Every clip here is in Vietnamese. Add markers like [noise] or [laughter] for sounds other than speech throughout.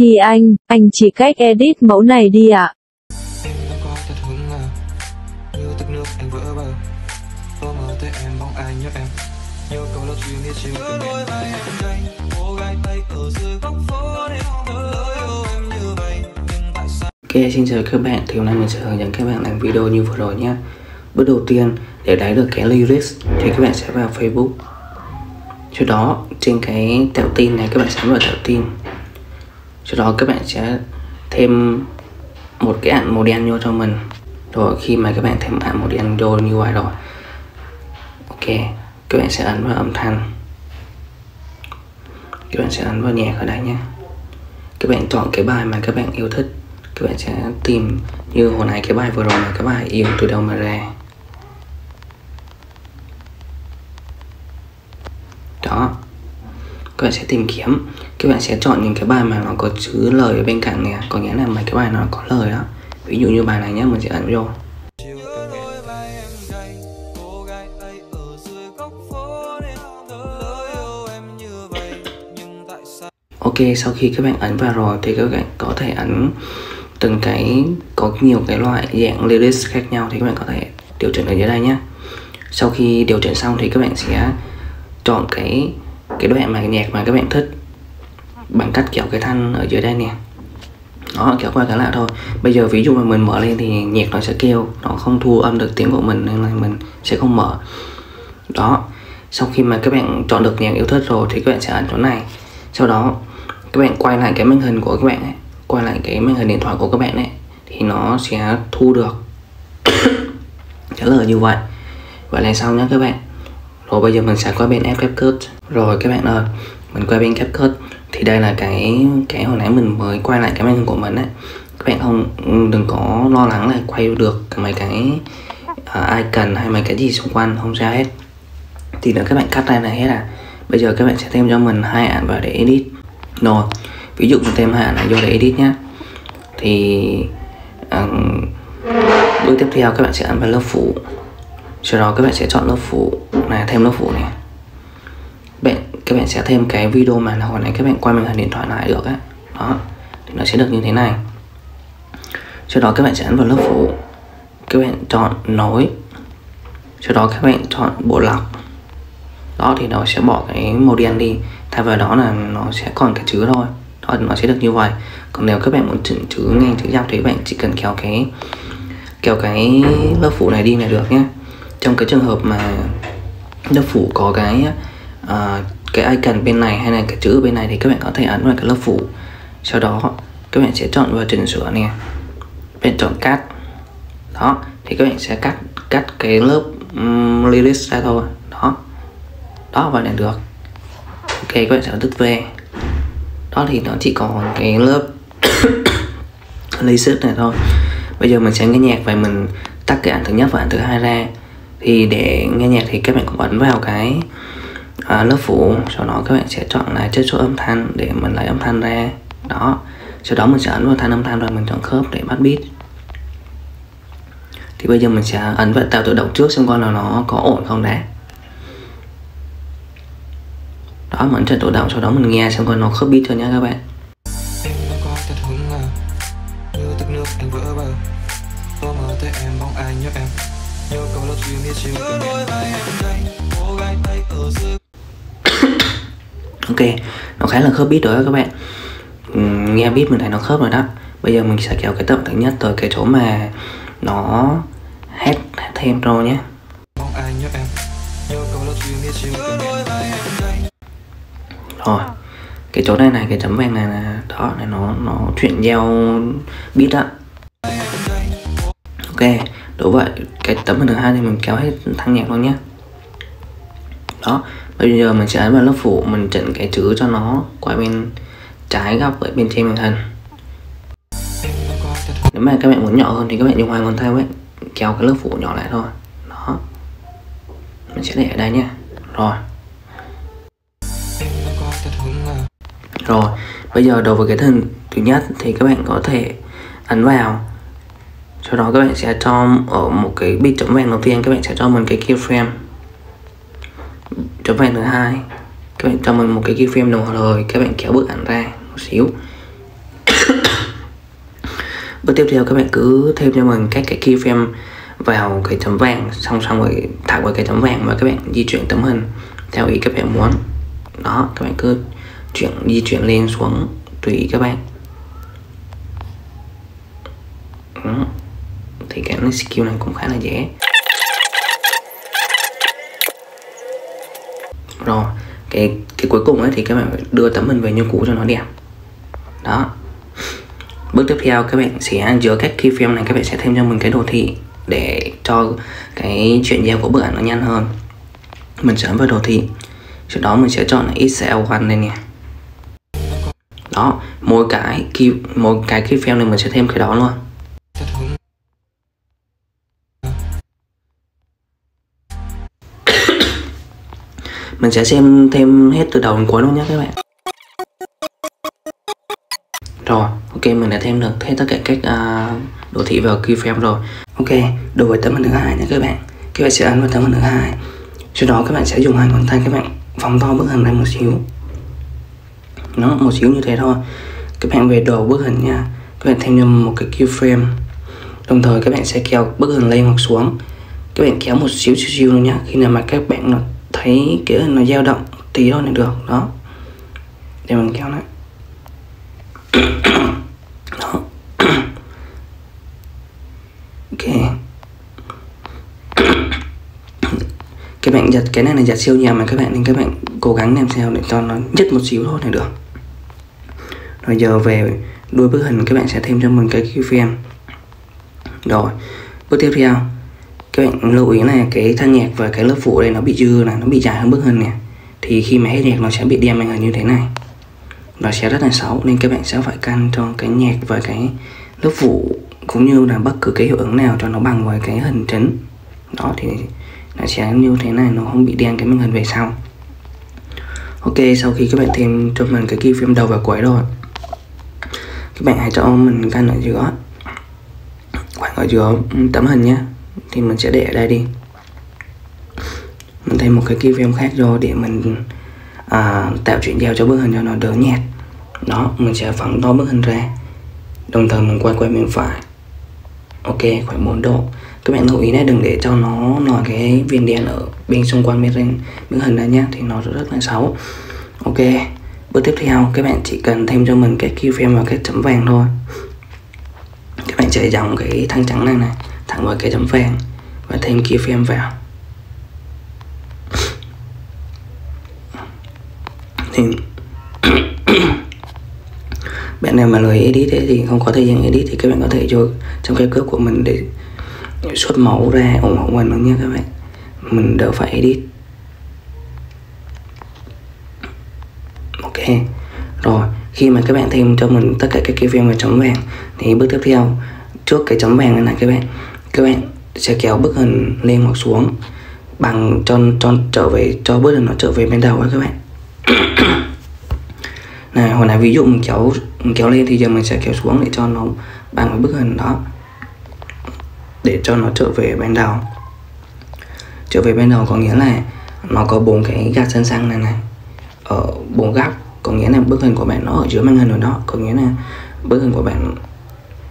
Hi anh, anh chỉ cách edit mẫu này đi ạ. À Ok, xin chào các bạn, thì hôm nay mình sẽ hướng dẫn các bạn làm video như vừa rồi nhé. Bước đầu tiên, để đáy được cái lyrics thì các bạn sẽ vào Facebook. Sau đó, trên cái tạo tin này các bạn sẽ vào tạo tin sau đó các bạn sẽ thêm một cái ảnh màu đen vô cho mình. Rồi khi mà các bạn thêm ảnh màu đen vô như vậy rồi Ok, các bạn sẽ ấn vào âm thanh. Các bạn sẽ ấn vào nhạc ở đây nhé. Các bạn chọn cái bài mà các bạn yêu thích. Các bạn sẽ tìm như hồi nãy cái bài vừa rồi là cái bài yêu từ đâu mà ra đó các bạn sẽ tìm kiếm. Các bạn sẽ chọn những cái bài mà nó có chứa lời ở bên cạnh nè có nghĩa là mấy cái bài nó có lời đó. Ví dụ như bài này nhé mình sẽ ấn vô. Ok, sau khi các bạn ấn vào rồi thì các bạn có thể ấn từng cái có nhiều cái loại dạng lyrics khác nhau thì các bạn có thể điều chỉnh ở dưới đây nhé. Sau khi điều chỉnh xong thì các bạn sẽ chọn cái cái đoạn mà nhạc mà các bạn thích bằng cách kéo cái thanh ở dưới đây nè. Đó, kéo qua cái lại thôi. Bây giờ ví dụ mà mình mở lên thì nhạc nó sẽ kêu, nó không thu âm được tiếng của mình nên là mình sẽ không mở. Đó, sau khi mà các bạn chọn được nhạc yêu thích rồi thì các bạn sẽ ấn chỗ này. Sau đó các bạn quay lại cái màn hình của các bạn ấy quay lại cái màn hình điện thoại của các bạn ấy thì nó sẽ thu được [coughs] trả lời như vậy vậy là xong nhé các bạn rồi bây giờ mình sẽ qua bên app CapCut. Rồi các bạn ơi mình qua bên CapCut. Thì đây là cái cái hồi nãy mình mới quay lại cái màn hình của mình ấy các bạn không đừng có lo lắng là quay được mấy cái uh, icon hay mấy cái gì xung quanh không sao hết. Thì nữa các bạn cắt ra là hết à. Bây giờ các bạn sẽ thêm cho mình hai ảnh vào để edit. Rồi ví dụ mình thêm hai ảnh này vô để edit nhé thì um, bước tiếp theo các bạn sẽ ấn vào lớp phủ sau đó các bạn sẽ chọn lớp này, thêm lớp phủ này. Bạn, các bạn sẽ thêm cái video mà hồi nãy các bạn quay màn hình điện thoại lại được á. Đó, thì nó sẽ được như thế này. Sau đó các bạn sẽ ấn vào lớp phủ các bạn chọn nối. Sau đó các bạn chọn bộ lọc. Đó, thì nó sẽ bỏ cái màu đen đi. Thay vào đó là nó sẽ còn cái chữ thôi. Đó, thì nó sẽ được như vậy. Còn nếu các bạn muốn chỉnh chữ ngang chữ dọc thì các bạn chỉ cần kéo cái kéo cái lớp phủ này đi là được nhé trong cái trường hợp mà lớp phủ có cái uh, cái icon bên này hay là cái chữ bên này thì các bạn có thể ấn vào cái lớp phủ sau đó các bạn sẽ chọn vào chỉnh sửa nè. Bên bạn chọn cắt. Đó thì các bạn sẽ cắt cắt cái lớp um, lyrics ra thôi. Đó. Đó và là được. Ok các bạn sẽ tích về đó thì nó chỉ còn cái lớp [coughs] lyrics này thôi. Bây giờ mình sẽ nghe nhạc và mình tắt cái ảnh thứ nhất và ảnh thứ hai ra thì để nghe nhạc thì các bạn cũng ấn vào cái à, lớp phủ sau đó các bạn sẽ chọn là chất số âm thanh để mình lấy âm thanh ra. Đó. Sau đó mình sẽ ấn vào thanh âm thanh rồi mình chọn khớp để bắt beat. Thì bây giờ mình sẽ ấn vào tạo tự động trước xem coi là nó có ổn không đã. Đó mình ấn tự động sau đó mình nghe xem coi nó khớp beat thôi nha các bạn. [coughs] ok nó khá là khớp beat rồi đó các bạn. Ừ, nghe beat mình thấy nó khớp rồi đó. Bây giờ mình sẽ kéo cái tập thứ nhất tới cái chỗ mà nó hát, hát thêm rồi nhé. Rồi cái chỗ này này cái chấm vàng này là đó này nó nó chuyển giao beat đó. Ok đúng vậy cái tấm hình thứ hai thì mình kéo hết thăng nhạc luôn nhé. Đó bây giờ mình sẽ ấn vào lớp phủ mình chỉnh cái chữ cho nó qua bên trái góc ở bên trên màn hình. Nếu mà các bạn muốn nhỏ hơn thì các bạn dùng hai ngón tay ấy kéo cái lớp phủ nhỏ lại thôi. Đó. Mình sẽ để ở đây nhé. Rồi. Rồi, bây giờ đối với cái thân thứ nhất thì các bạn có thể ấn vào. Sau đó các bạn sẽ cho ở một cái bit chấm vàng đầu tiên, các bạn sẽ cho mình cái keyframe Chấm vàng thứ hai, Các bạn cho mình một cái keyframe đồng thời các bạn kéo bức ảnh ra một xíu. [coughs] Bước tiếp theo các bạn cứ thêm cho mình các cái keyframe vào cái chấm vàng, xong xong rồi thả vào cái chấm vàng và các bạn di chuyển tấm hình theo ý các bạn muốn. Đó, các bạn cứ chuyển, di chuyển lên xuống tùy ý các bạn. Đó thì cái skill này cũng khá là dễ. Rồi, cái cái cuối cùng ấy thì các bạn phải đưa tấm hình về như cũ cho nó đẹp. Đó. Bước tiếp theo, các bạn sẽ giữa các keyframe này các bạn sẽ thêm cho mình cái đồ thị để cho cái chuyện giao của bức ảnh nó nhanh hơn. Mình sẽ vào đồ thị. Sau đó mình sẽ chọn là XL1 lên nè. Đó, mỗi cái key mỗi cái keyframe này mình sẽ thêm cái đó luôn. Mình sẽ xem thêm hết từ đầu đến cuối luôn nhé các bạn. Rồi ok mình đã thêm được hết tất cả các uh, đồ thị vào keyframe rồi. Ok đồ với tấm hình thứ hai nha các bạn. Các bạn sẽ ấn vào tấm hình thứ hai. Sau đó các bạn sẽ dùng hai ngón tay các bạn phóng to bức hình này một xíu. Nó một xíu như thế thôi. Các bạn về đồ bức hình nha. Các bạn thêm cho một cái keyframe đồng thời các bạn sẽ kéo bức hình lên hoặc xuống. Các bạn kéo một xíu xíu xíu luôn nhá. Khi nào mà các bạn thấy cái hình nó dao động tí thôi là được, đó. Để mình kéo lại. [coughs] Đó. [coughs] Ok. [coughs] Các bạn giật, cái này là giật siêu nhẹ mà các bạn, nên các bạn cố gắng làm sao để cho nó nhất một xíu thôi là được. Rồi giờ về đuôi bức hình các bạn sẽ thêm cho mình cái keyframe rồi, bước tiếp theo các bạn lưu ý là cái thân nhạc và cái lớp phủ đây nó bị dư là nó bị dài hơn bức hình nè. Thì khi mà hết nhạc, nó sẽ bị đen màn hình như thế này. Nó sẽ rất là xấu, nên các bạn sẽ phải căn cho cái nhạc và cái lớp phủ cũng như là bất cứ cái hiệu ứng nào cho nó bằng với cái hình chính đó, thì nó sẽ như thế này, nó không bị đen cái màn hình về sau. Ok, sau khi các bạn thêm cho mình cái keyframe đầu và cuối rồi, các bạn hãy cho mình căn ở giữa, khoảng ở giữa tấm hình nhé thì mình sẽ để ở đây đi. Mình thêm một cái keyframe khác vô để mình à, tạo chuyển giao cho bức hình cho nó đỡ nhạt. Đó mình sẽ phẳng to bức hình ra. Đồng thời mình quay quay bên phải. Ok khoảng 4 độ. Các bạn lưu ý này đừng để cho nó nổi cái viên đen ở bên xung quanh bên bức hình này nhá thì nó rất là xấu. Ok bước tiếp theo các bạn chỉ cần thêm cho mình cái keyframe và cái chấm vàng thôi. Các bạn chạy dòng cái thanh trắng này này thẳng vào cái chấm vàng và thêm keyframe vào. Thì [coughs] bạn nào mà lười edit ấy, thì không có thời gian edit thì các bạn có thể vô trong cái cướp của mình để xuất mẫu ra ủng hộ mình luôn nha các bạn. Mình đỡ phải edit. Ok. Rồi khi mà các bạn thêm cho mình tất cả các cái phim và chấm vàng thì bước tiếp theo trước cái chấm vàng này này các bạn các bạn sẽ kéo bức hình lên hoặc xuống bằng cho cho, trở về, cho bức hình nó trở về bên đầu các bạn. [coughs] Này, hồi nãy ví dụ mình kéo mình kéo lên thì giờ mình sẽ kéo xuống để cho nó bằng với bức hình đó. Để cho nó trở về bên đầu. Trở về bên đầu có nghĩa là nó có bốn cái gạt sân xăng này này. Ở bốn góc, có nghĩa là bức hình của bạn nó ở dưới màn hình rồi đó. Có nghĩa là bức hình của bạn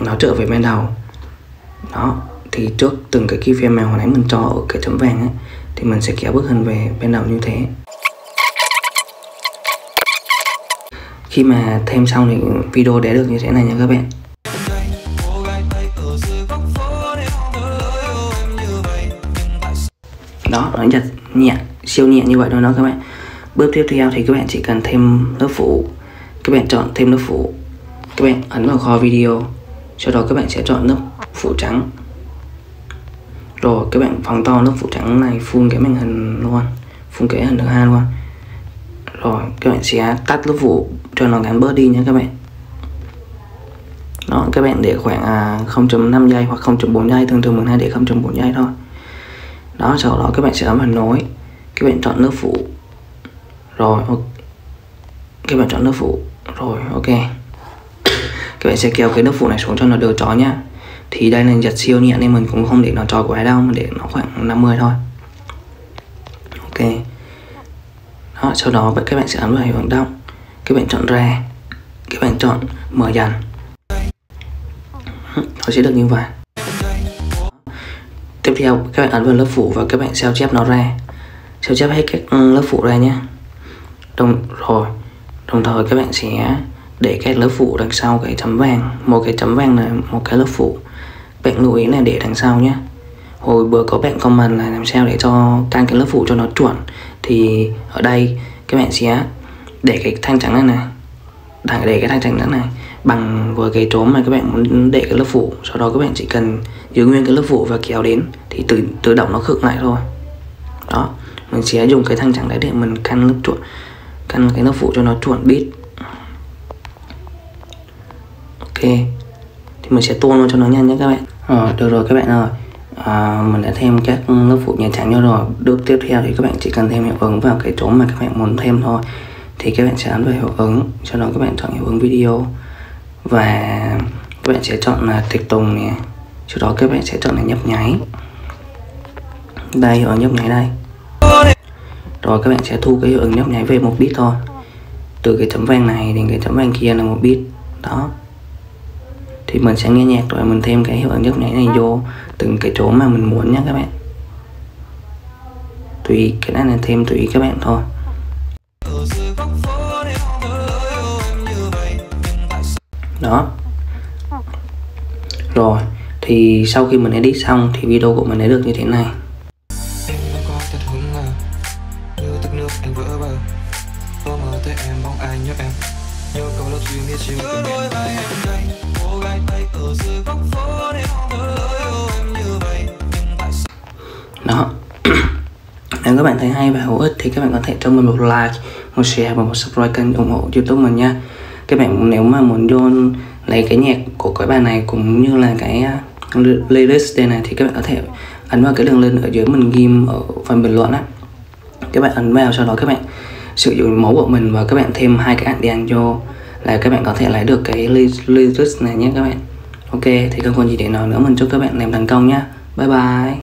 nó trở về bên đầu. Đó thì trước từng cái keyframe mà hồi nãy mình cho ở cái chấm vàng ấy thì mình sẽ kéo bức hình về bên đầu như thế. Khi mà thêm xong thì video đã được như thế này nha các bạn. Đó, nó giật nhẹ, siêu nhẹ như vậy thôi đó các bạn. Bước tiếp theo thì các bạn chỉ cần thêm lớp phủ các bạn chọn thêm lớp phủ các bạn ấn vào kho video. Sau đó các bạn sẽ chọn lớp phủ trắng rồi các bạn phóng to lớp phủ trắng này phun cái màn hình luôn. Phun cái hình thứ hai luôn. Rồi các bạn sẽ tắt lớp phủ cho nó gắn bớt đi nha các bạn. Đó các bạn để khoảng à, 0.5 giây hoặc 0.4 giây thường thường mình hay để 0.4 giây thôi. Đó sau đó các bạn sẽ ấn vào nối. Các bạn chọn lớp phủ. Rồi ok. các bạn chọn lớp phủ. Rồi ok. Các bạn sẽ kéo cái lớp phủ này xuống cho nó đỡ chó nhá thì đây là giật siêu nhẹ nên mình cũng không để nó trò quá đâu mình để nó khoảng 50 thôi. Ok. Đó, sau đó các bạn sẽ ấn vào hiệu ứng động. Các bạn chọn ra. Các bạn chọn mở dần nó sẽ được như vậy. Tiếp theo, các bạn ấn vào lớp phủ và các bạn sao chép nó ra. Sao chép hết các ừ, lớp phủ ra nhé. Đồng rồi. Đồng thời các bạn sẽ để các lớp phủ đằng sau cái chấm vàng. Một cái chấm vàng là một cái lớp phủ bạn lưu ý là để đằng sau nhé hồi bữa có bạn comment là làm sao để cho tăng cái lớp phủ cho nó chuẩn. Thì ở đây, các bạn sẽ để cái thanh trắng này này để cái thanh trắng này, bằng với cái trốn mà các bạn muốn để cái lớp phủ, sau đó các bạn chỉ cần giữ nguyên cái lớp phủ và kéo đến, thì tự tự động nó khựng lại thôi. Đó, mình sẽ dùng cái thanh trắng đấy để mình căn lớp chuẩn, căn cái lớp phủ cho nó chuẩn bít. Ok mình sẽ tuôn luôn cho nó nhanh nhé các bạn. À, được rồi các bạn ơi. À, mình đã thêm các lớp phụ nhà trắng cho rồi. Bước tiếp theo thì các bạn chỉ cần thêm hiệu ứng vào cái chỗ mà các bạn muốn thêm thôi. Thì các bạn sẽ ấn vào hiệu ứng sau đó các bạn chọn hiệu ứng video. Và các bạn sẽ chọn là tiệc tùng nè. Sau đó các bạn sẽ chọn là nhấp nháy. Đây ở nhấp nháy đây. Rồi các bạn sẽ thu cái hiệu ứng nhấp nháy về một bit thôi. Từ cái chấm vàng này đến cái chấm vàng kia là một bit. Đó thì mình sẽ nghe nhạc rồi mình thêm cái hiệu ứng nhấp nháy này vô từng cái chỗ mà mình muốn nhé các bạn. Tùy, cái này là thêm tùy các bạn thôi. Đó. Rồi, thì sau khi mình edit xong thì video của mình đã được như thế này. Nếu các bạn thấy hay và hữu ích thì các bạn có thể cho mình một like, một share và một subscribe kênh ủng hộ youtube mình nha. Các bạn nếu mà muốn vô lấy cái nhạc của cái bài này cũng như là cái à, playlist đây này thì các bạn có thể ấn vào cái đường link ở dưới mình ghim ở phần bình luận á. Các bạn ấn vào sau đó các bạn sử dụng mẫu của mình và các bạn thêm hai cái ảnh đèn vô là các bạn có thể lấy được cái lyrics này nhé các bạn. Ok, thì không còn gì để nói nữa, mình chúc các bạn làm thành công nhé bye bye.